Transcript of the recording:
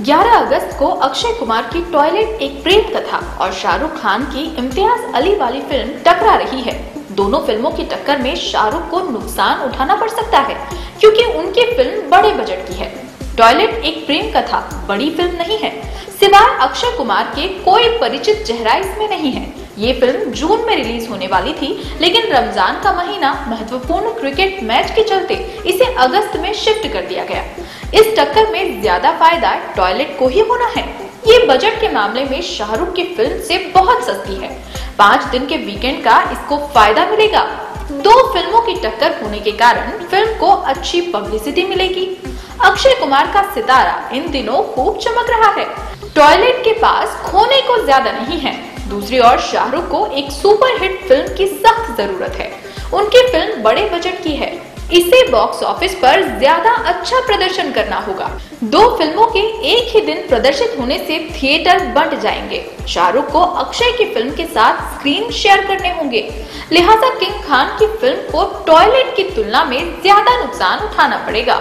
11 अगस्त को अक्षय कुमार की टॉयलेट एक प्रेम कथा और शाहरुख खान की इम्तियाज़ अली वाली फ़िल्म टकरा रही है। दोनों फ़िल्मों की टक्कर में शाहरुख को नुकसान उठाना पड़ सकता है, क्योंकि उनकी फ़िल्म बड़े बजट की है। टॉयलेट एक प्रेम कथा, बड़ी फ़िल्म नहीं है। सिवाय अक्षय कुमार के कोई परिचित चेहरा इसमें नहीं है। ये फ़िल्म जून में रिलीज़ होने वाली थी, लेकिन रमज़ान का महीना महत्वपूर्ण क्रिकेट मैच के चलते इसे अगस्त में शिफ्ट कर दिया गया। इस टक्कर में ज़्यादा फ़ायदा टॉयलेट को ही होना है। ये बजट के मामले में शाहरुख की फ़िल्म से बहुत सस्ती है। पाँच दिन के वीकेंड का इसको फ़ायदा मिलेगा। दो फ़िल्मों की टक्कर होने के कारण फ़िल्म को अच्छी पब्लिसिटी मिलेगी। अक्षय कुमार का सितारा इन दिनों खूब चमक रहा है। टॉयलेट के पास खोने को ज़्यादा नहीं है। दूसरी ओर शाहरुख को एक सुपरहिट फ़िल्म की सख्त ज़रूरत है। उनकी फ़िल्म बड़े बजट की है। इसे बॉक्स ऑफ़िस पर ज़्यादा अच्छा प्रदर्शन करना होगा। दो फ़िल्मों के एक ही दिन प्रदर्शित होने से थिएटर बंट जाएँगे। शाहरुख को अक्षय की फ़िल्म के साथ स्क्रीन शेयर करने होंगे। लिहाजा किंग खान की फ़िल्म को टॉयलेट की तुलना में ज़्यादा नुकसान उठाना पड़ेगा।